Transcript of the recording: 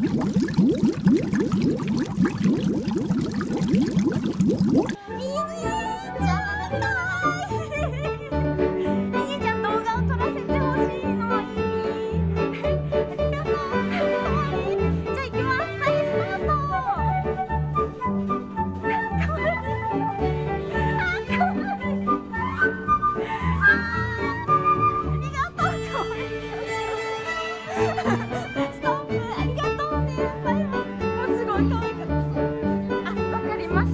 Thank you. ありがとうございます。